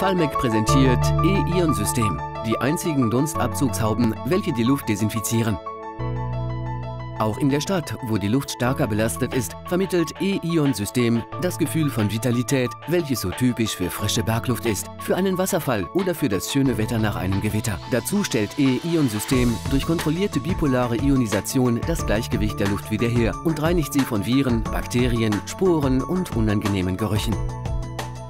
Valmec präsentiert E-Ion-System, die einzigen Dunstabzugshauben, welche die Luft desinfizieren. Auch in der Stadt, wo die Luft stärker belastet ist, vermittelt E-Ion-System das Gefühl von Vitalität, welches so typisch für frische Bergluft ist, für einen Wasserfall oder für das schöne Wetter nach einem Gewitter. Dazu stellt E-Ion-System durch kontrollierte bipolare Ionisation das Gleichgewicht der Luft wieder her und reinigt sie von Viren, Bakterien, Sporen und unangenehmen Gerüchen.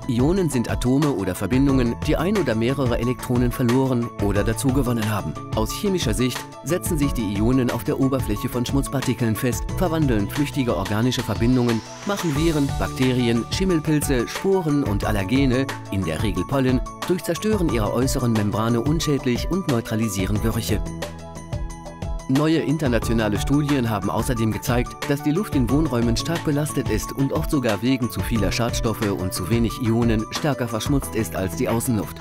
Ionen sind Atome oder Verbindungen, die ein oder mehrere Elektronen verloren oder dazugewonnen haben. Aus chemischer Sicht setzen sich die Ionen auf der Oberfläche von Schmutzpartikeln fest, verwandeln flüchtige organische Verbindungen, machen Viren, Bakterien, Schimmelpilze, Sporen und Allergene, in der Regel Pollen, durch Zerstören ihrer äußeren Membrane unschädlich und neutralisieren Gerüche. Neue internationale Studien haben außerdem gezeigt, dass die Luft in Wohnräumen stark belastet ist und oft sogar wegen zu vieler Schadstoffe und zu wenig Ionen stärker verschmutzt ist als die Außenluft.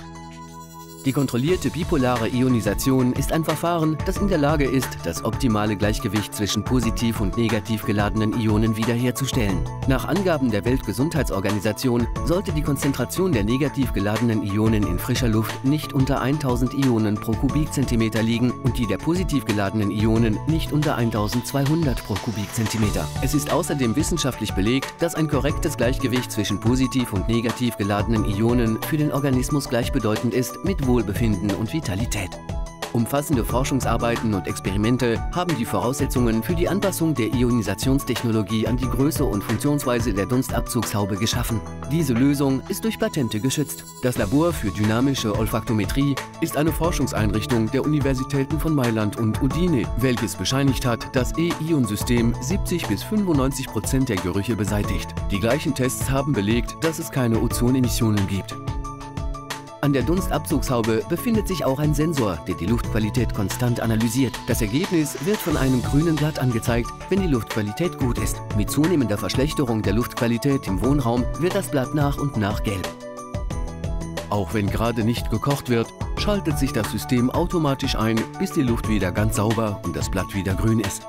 Die kontrollierte bipolare Ionisation ist ein Verfahren, das in der Lage ist, das optimale Gleichgewicht zwischen positiv und negativ geladenen Ionen wiederherzustellen. Nach Angaben der Weltgesundheitsorganisation sollte die Konzentration der negativ geladenen Ionen in frischer Luft nicht unter 1000 Ionen pro Kubikzentimeter liegen und die der positiv geladenen Ionen nicht unter 1200 pro Kubikzentimeter. Es ist außerdem wissenschaftlich belegt, dass ein korrektes Gleichgewicht zwischen positiv und negativ geladenen Ionen für den Organismus gleichbedeutend ist mit Wohlbefinden und Vitalität. Umfassende Forschungsarbeiten und Experimente haben die Voraussetzungen für die Anpassung der Ionisationstechnologie an die Größe und Funktionsweise der Dunstabzugshaube geschaffen. Diese Lösung ist durch Patente geschützt. Das Labor für dynamische Olfaktometrie ist eine Forschungseinrichtung der Universitäten von Mailand und Udine, welches bescheinigt hat, dass E-Ion-System 70 bis 95 Prozent der Gerüche beseitigt. Die gleichen Tests haben belegt, dass es keine Ozonemissionen gibt. An der Dunstabzugshaube befindet sich auch ein Sensor, der die Luftqualität konstant analysiert. Das Ergebnis wird von einem grünen Blatt angezeigt, wenn die Luftqualität gut ist. Mit zunehmender Verschlechterung der Luftqualität im Wohnraum wird das Blatt nach und nach gelb. Auch wenn gerade nicht gekocht wird, schaltet sich das System automatisch ein, bis die Luft wieder ganz sauber und das Blatt wieder grün ist.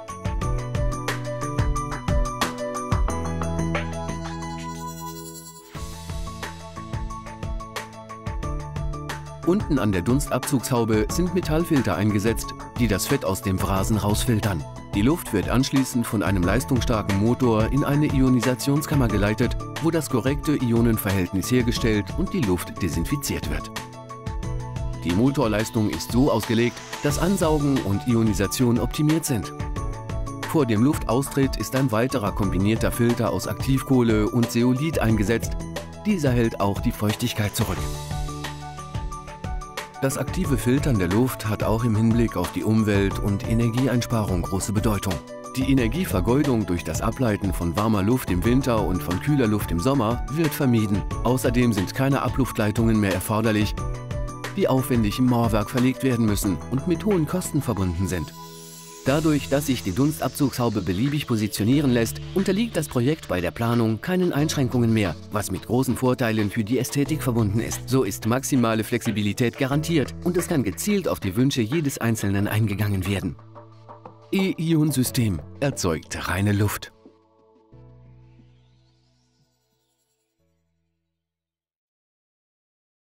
Unten an der Dunstabzugshaube sind Metallfilter eingesetzt, die das Fett aus dem Phrasen rausfiltern. Die Luft wird anschließend von einem leistungsstarken Motor in eine Ionisationskammer geleitet, wo das korrekte Ionenverhältnis hergestellt und die Luft desinfiziert wird. Die Motorleistung ist so ausgelegt, dass Ansaugen und Ionisation optimiert sind. Vor dem Luftaustritt ist ein weiterer kombinierter Filter aus Aktivkohle und Zeolit eingesetzt. Dieser hält auch die Feuchtigkeit zurück. Das aktive Filtern der Luft hat auch im Hinblick auf die Umwelt und Energieeinsparung große Bedeutung. Die Energievergeudung durch das Ableiten von warmer Luft im Winter und von kühler Luft im Sommer wird vermieden. Außerdem sind keine Abluftleitungen mehr erforderlich, die aufwendig im Mauerwerk verlegt werden müssen und mit hohen Kosten verbunden sind. Dadurch, dass sich die Dunstabzugshaube beliebig positionieren lässt, unterliegt das Projekt bei der Planung keinen Einschränkungen mehr, was mit großen Vorteilen für die Ästhetik verbunden ist. So ist maximale Flexibilität garantiert und es kann gezielt auf die Wünsche jedes Einzelnen eingegangen werden. E-Ion-System erzeugt reine Luft.